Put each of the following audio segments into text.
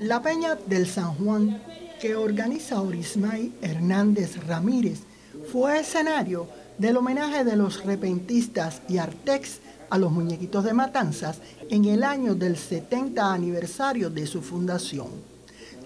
La Peña del San Juan, que organiza Orismay Hernández Ramírez, fue escenario del homenaje de los repentistas y Artex a los muñequitos de Matanzas en el año del 70 aniversario de su fundación.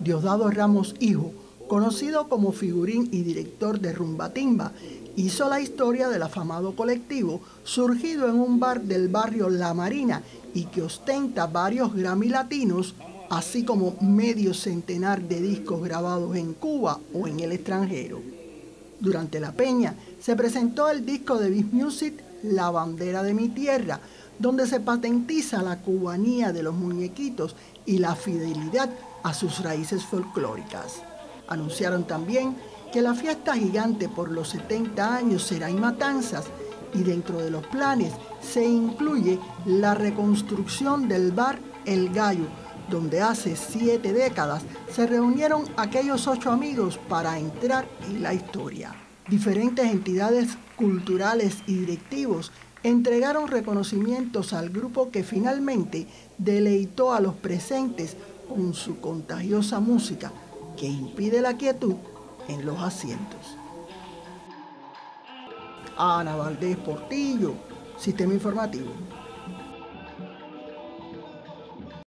Diosdado Ramos Hijo, conocido como figurín y director de Rumbatimba, hizo la historia del afamado colectivo surgido en un bar del barrio La Marina y que ostenta varios Grammy latinos, así como medio centenar de discos grabados en Cuba o en el extranjero. Durante la peña se presentó el disco de Beat Music La bandera de mi tierra, donde se patentiza la cubanía de los muñequitos y la fidelidad a sus raíces folclóricas. Anunciaron también que la fiesta gigante por los 70 años será en Matanzas y dentro de los planes se incluye la reconstrucción del bar El Gallo, donde hace siete décadas se reunieron aquellos ocho amigos para entrar en la historia. Diferentes entidades culturales y directivos entregaron reconocimientos al grupo que finalmente deleitó a los presentes con su contagiosa música que impide la quietud en los asientos. Ana Valdés Portillo, Sistema Informativo.